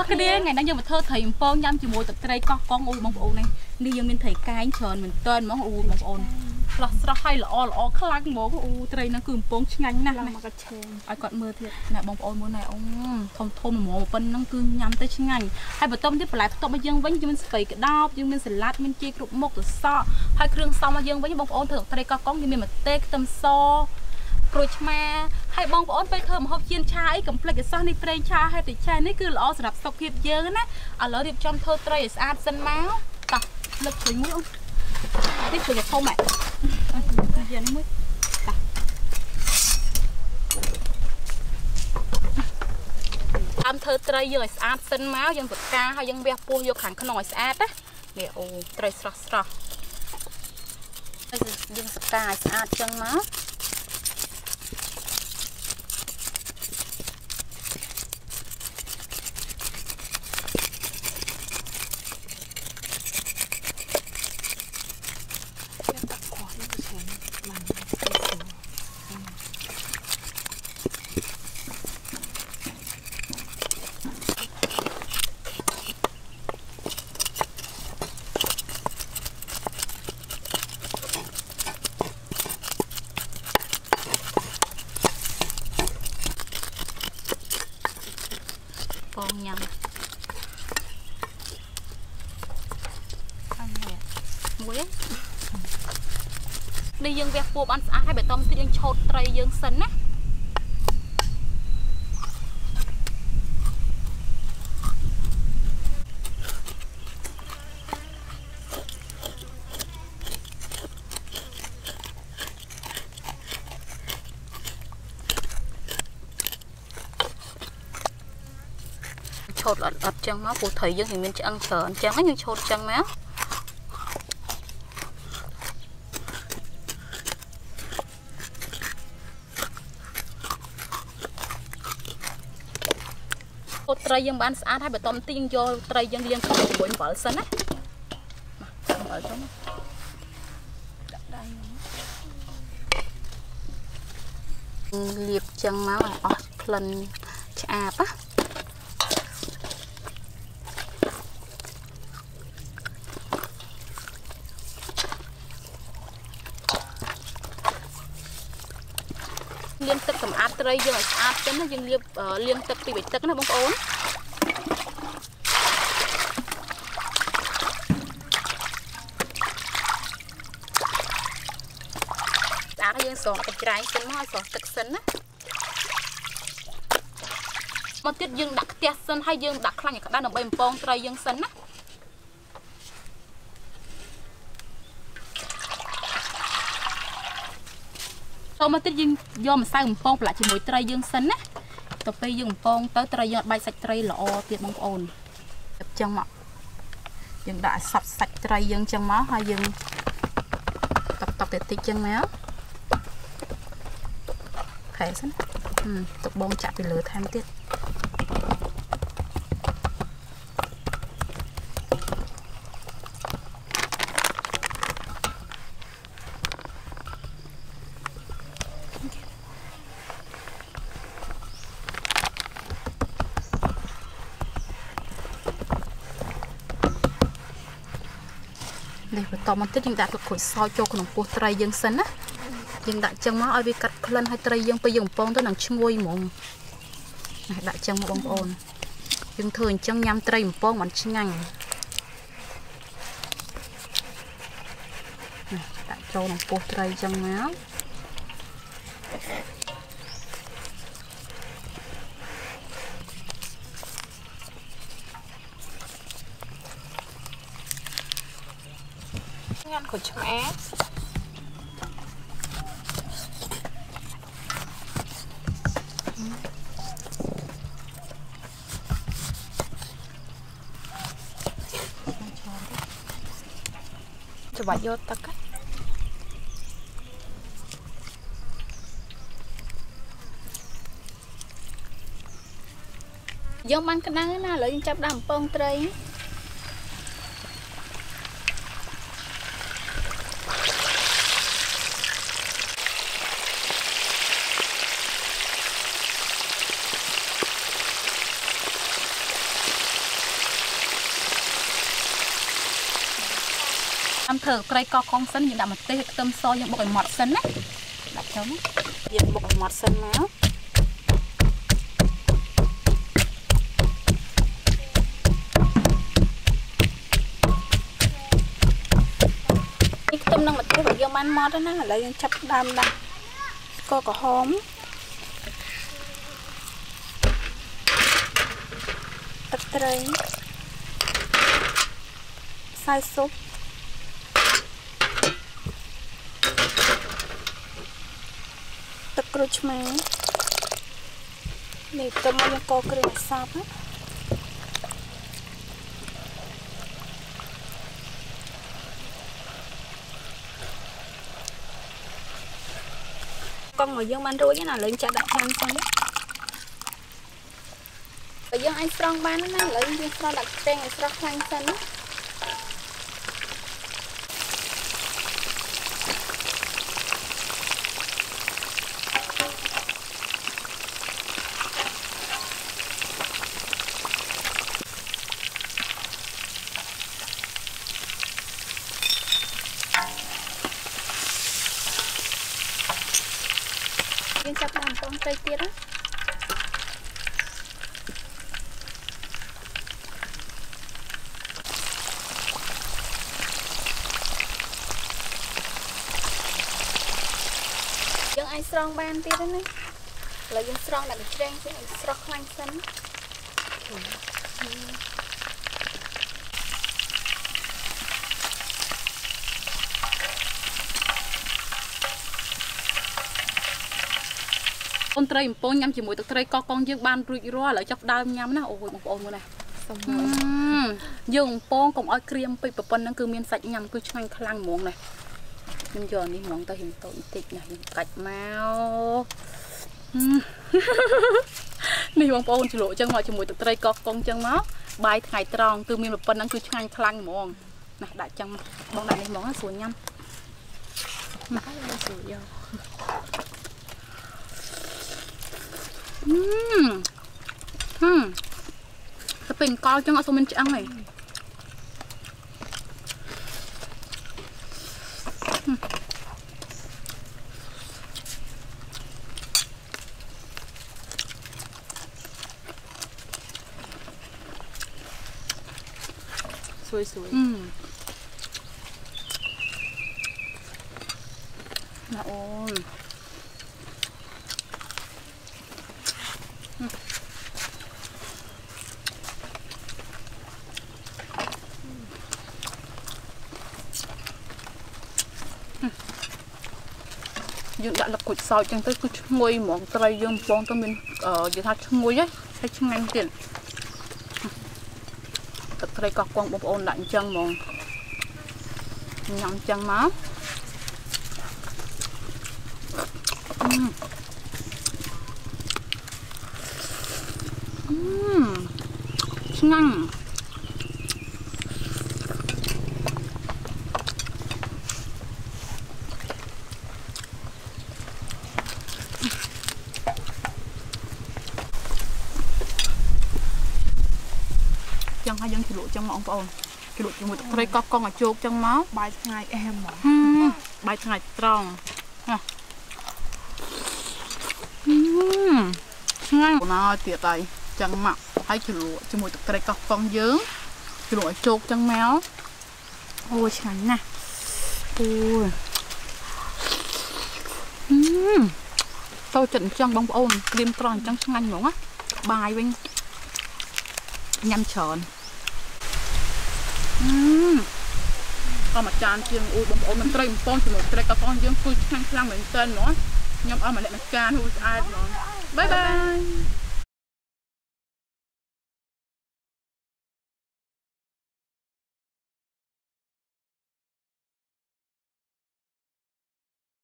អរគ្នាថ្ងៃនេះយើងមកធ្វើត្រីអំពងញ៉ាំជាមួយទឹកត្រីកោះកងអ៊ូបងប្អូននេះនេះយើងមានត្រីកែងច្រើនមែនតើហ្មងអ៊ូបងប្អូនស្រស់ស្រស់ហើយល្អល្អខ្លាំងហ្មងអ៊ូត្រីហ្នឹងគឺអំពងឆ្ងាញ់ណាស់ឡើងនេះមកកាត់ឆេងឲ្យគាត់មើលទៀតណែបងប្អូនមើលណែអូធំធំល្មមប៉ុណ្ណឹងគឺញ៉ាំទៅឆ្ងាញ់ហើយបន្ទាប់ទៀតបន្លែផ្ទុករបស់យើងវិញយើងមានស្ពៃក្តោបយើងមានសាឡាត់មានជីគ្រប់មុខសសក់ហើយគ្រឿងផ្សំរបស់យើងវិញបងប្អូនធ្វើត្រីកោះកងយើងមានម្ទេសខ្ទឹមស ក្រូចឆ្មាហើយបងប្អូនពេលធ្វើម្ហូបជៀនឆាអីកុំភ្លេចឲ្យសោះនេះប្រេងឆាហើយទៅឆានេះគឺល្អសម្រាប់សុខភាពយើងណាឥឡូវរៀបចំធ្វើត្រីឲ្យស្អាតសិនមកតោះលឹកជួយមួយអូននេះជួយឲ្យធំហ៎យ៉ាងនេះមួយតាមធ្វើត្រីយើងឲ្យស្អាតសិនមកយើងបកាហើយយើងវះពោះយកខាងក្នុងឲ្យស្អាតណានេះអូត្រីស្រស់ស្រស់ហើយយើងសកាឲ្យស្អាតចឹងមកបងញ៉ាំខាងនេះ មួយឯងនេះយើងវះពោះបានស្អាតហើយបេតុងទៀតយើងឆោតត្រីយើងសិនណាឆោតអត់អត់ចឹងមកព្រោះត្រីយើងវាមានឆ្អឹងច្រើនអញ្ចឹងយើងឆោតចឹងមក តត្រីយើងបានស្អាតហើយបន្ទាប់ទីយើងយកត្រីយើងលាងទឹកជាមួយអំបិលសិនណាមកអំបិលទៅណាដាក់ដៃលាបចឹងមកឲ្យអស់ក្លិនឆ្អាបណា លាងទឹកសម្អា តត្រីយើងឲ្យស្អាតចឹងណាយើងលាបអឺលាងទឹកពីបិទឹកណាបងប្អូនស្អាតហើយយើងស្រង់កញ្ច្រែងសិនមកឲ្យស្រស់ទឹកសិនណាមកទៀតយើងដាក់ខ្ទះសិនហើយយើងដាក់ខ្លាញ់ឲ្យក្តៅដើម្បីបំពងត្រីយើងសិនណា តមកទៀតយើងយកម្សៅបំពងប្រឡាក់ជាមួយត្រីយើងសិនណាទៅពេលយើងបំពងទៅត្រីយើងអត់បែកសាច់ត្រីល្អទៀតបងប្អូនអញ្ចឹងមកយើងដាក់ឲ្យសប់សាច់ត្រីយើងអញ្ចឹងមកហើយយើងតបតបតិចតិចអញ្ចឹងមកខែសិនហឹមទុកបងចាក់ពីលើថែមទៀត នេះបន្តមកទៀតយើងដាក់ទឹកក្រូចសើចចូលក្នុងពោះត្រីយើងសិនណាយើងដាក់ចឹងមកឲ្យវាកាត់ក្លិនឲ្យត្រីយើងពេលយើងបំពងទៅនឹងឈ្ងុយហ្មងនេះដាក់ចឹងមកបងប្អូនយើងធ្វើអញ្ចឹងញ៉ាំត្រីបំពងបានឆ្ងាញ់នេះដាក់ចូលក្នុងពោះត្រីចឹងមកញ៉ាំ ក្រូចឆ្មាច្បាច់យកទឹកហ្នឹងយើងបានក្តៅណាឥឡូវយើងចាប់ដាក់អំពងត្រី ធ្វើត្រីកោះកងសិនយើងដាក់ម្ទេសខ្ទឹមសយើងបុកឲ្យម៉ត់សិនណាដាក់ចូលយើងបុកឲ្យម៉ត់សិនមកខ្ទឹមនិងម្ទេសរបស់យើងបានម៉ត់ហើយណាឥឡូវយើងចាប់ដើមដាក់ស្ករក្រហមទឹកត្រីខ្សែស៊ុប កក្រូចឆ្មានេះទៅមកយើងកគ្រឿងសពណាកង់របស់យើងបានរួចណាឥឡូវចាក់ដាក់ឆ្នាំសិនបើយើងអាចស្រង់បានណាឥឡូវយើងស្រង់ដាក់ខ្ទែងឲ្យស្រស់ខ្លាញ់សិនណា យើងចាប់បានត្រង់ត្រីទៀតណាយើងអាចស្រង់បានទៀតណាឥឡូវយើងស្រង់ដាក់កញ្ច្រែងទៅឲ្យស្រស់ខ្លាញ់សិន អូនត្រីអំពងញ៉ាំជាមួយទឹកត្រីកោះកងយើងបានរួចរាល់ឥឡូវចាប់ដើមញ៉ាំណាអូយបងប្អូនមើលណាសុំយើងអំពងកុំឲ្យក្រៀមពេកប៉ុណ្្នឹងគឺមានសាច់ញ៉ាំគឺឆ្ងាញ់ខ្លាំងហ្មងណាខ្ញុំយកនេះហ្មងទៅហ៊ានតូចបន្តិចណាខ្ញុំកាច់មកនេះបងប្អូនជ្រលក់ចឹងមកជាមួយទឹកត្រីកោះកងចឹងមកបាយថ្ងៃត្រង់គឺមានប៉ុណ្្នឹងគឺឆ្ងាញ់ខ្លាំងហ្មងណាដាក់ចឹងបងដាក់នេះហ្មងស្រួលញ៉ាំដាក់ឲ្យស្រួលយក ហឹមហឹមទៅពេញកលចឹងអត់សូវមានឆ្អឹងទេสวยสวยอืมนะโอ យើងដាក់លឹកគុជសោចចឹងទៅគឺឈ្ងុយហ្មងត្រីយើងបងទៅមាននិយាយថាឈ្ងុយហ៎ហើយឆ្ងាញ់ទៀតទឹកត្រីកោះកងបងប្អូនដាក់អញ្ចឹងហ្មងញ៉ាំអញ្ចឹងមកអឺឆ្ងាញ់ ចឹងហើយយើងជ្រលក់ចឹងបងប្អូនជ្រលក់ជាមួយទឹកត្រីកោះកងឲ្យជោគចឹងមកបាយថ្ងៃអែមហ្មងបាយថ្ងៃត្រង់ណាឆ្ងាញ់ណាស់ទៀតហើយចឹងមកហើយជ្រលក់ជាមួយទឹកត្រីកោះកងយើងជ្រលក់ឲ្យជោគចឹងមកអូឆ្ងាញ់ណាស់អូយហឹមទៅចិត្តអញ្ចឹងបងប្អូនក្រៀមក្រអញ្ចឹងឆ្ងាញ់ហ្មងណាបាយវិញ ញ៉ាំច្រើនអឺអមអាចារ្យជាងអ៊ូបងប្អូនមិនត្រីបំពងជាមួយត្រីកោះយើងគឺឆ្ងាញ់ខ្លាំងមែនទែនហ្មងខ្ញុំអស់ម្នាក់ម្ចាស់ហូរស្អាតហ្មងបាយបាយ